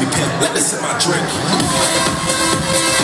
me pimp. Let me sip my drink.